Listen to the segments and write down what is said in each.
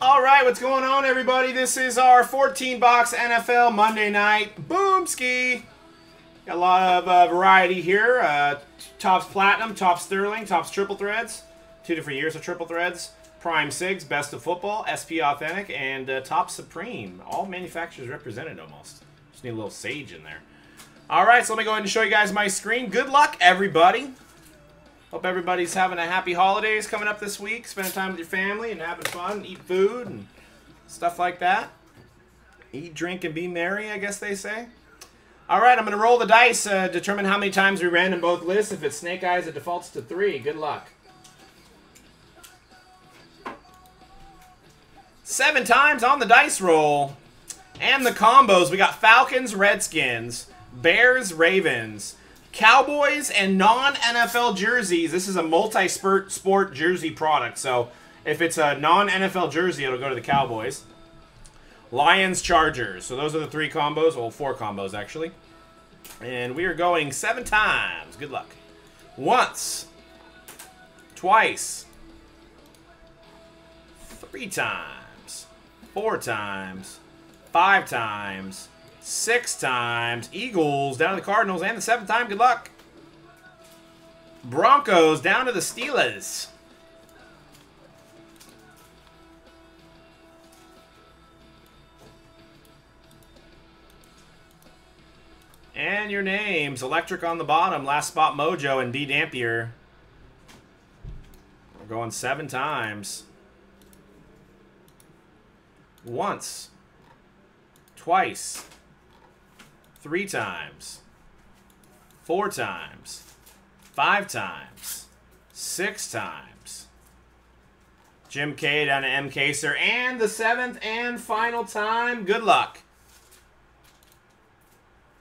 All right, what's going on, everybody? This is our 14-box NFL Monday night boomski. Got a lot of uh, variety here. Uh, Topps Platinum, Topps Sterling, Topps Triple Threads. Two different years of Triple Threads. Prime Sigs, Best of Football, SP Authentic, and uh, Top Supreme. All manufacturers represented almost. Just need a little sage in there. All right, so let me go ahead and show you guys my screen. Good luck, everybody. Hope everybody's having a happy holidays coming up this week, spending time with your family and having fun, and eat food and stuff like that. Eat, drink, and be merry, I guess they say. All right, I'm going to roll the dice, uh, determine how many times we ran in both lists. If it's Snake Eyes, it defaults to three. Good luck. Seven times on the dice roll. And the combos, we got Falcons, Redskins, Bears, Ravens, Cowboys, and non-NFL jerseys. This is a multi-sport sport jersey product, so if it's a non-NFL jersey, it'll go to the Cowboys. Lions, Chargers. So those are the three combos. Well, four combos, actually. And we are going seven times. Good luck. Once. Twice. Three times. Four times. Five times. Six times. Eagles down to the Cardinals. And the seventh time. Good luck. Broncos down to the Steelers. And your names. Electric on the bottom. Last spot Mojo and D Dampier. We're going seven times. Once. Twice. Three times. Four times. Five times. Six times. Jim K down to M. Kaser. And the seventh and final time. Good luck.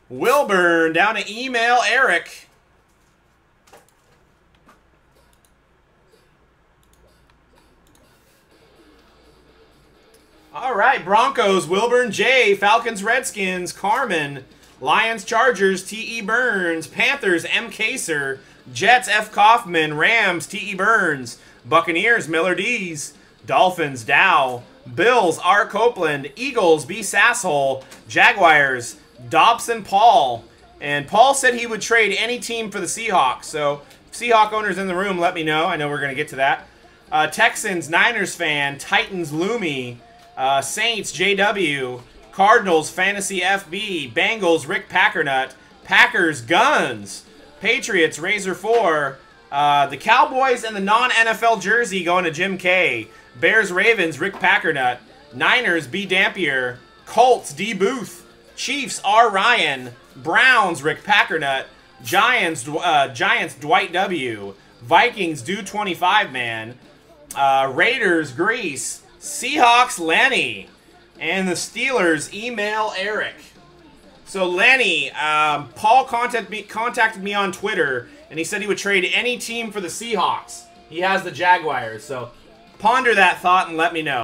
Wilburn down to email Eric. All right, Broncos, Wilburn J, Falcons, Redskins, Carmen, Lions, Chargers, T.E. Burns, Panthers, M. Kaser, Jets, F. Kaufman, Rams, T.E. Burns, Buccaneers, Miller D's, Dolphins, Dow, Bills, R. Copeland, Eagles, B. Sasshole, Jaguars, Dobson Paul. And Paul said he would trade any team for the Seahawks. So, Seahawk owners in the room, let me know. I know we're going to get to that. Uh, Texans, Niners fan, Titans, Loomy, uh, Saints, JW, Cardinals, Fantasy FB, Bengals, Rick Packernut, Packers, Guns, Patriots, Razor 4, uh, the Cowboys and the non-NFL jersey going to Jim K, Bears, Ravens, Rick Packernut, Niners, B. Dampier, Colts, D. Booth, Chiefs, R. Ryan, Browns, Rick Packernut, Giants, uh, Giants, Dwight W, Vikings, Do 25 man, uh, Raiders, Grease, Seahawks, Lenny, and the Steelers, email Eric. So Lenny, um, Paul me, contacted me on Twitter, and he said he would trade any team for the Seahawks. He has the Jaguars, so ponder that thought and let me know.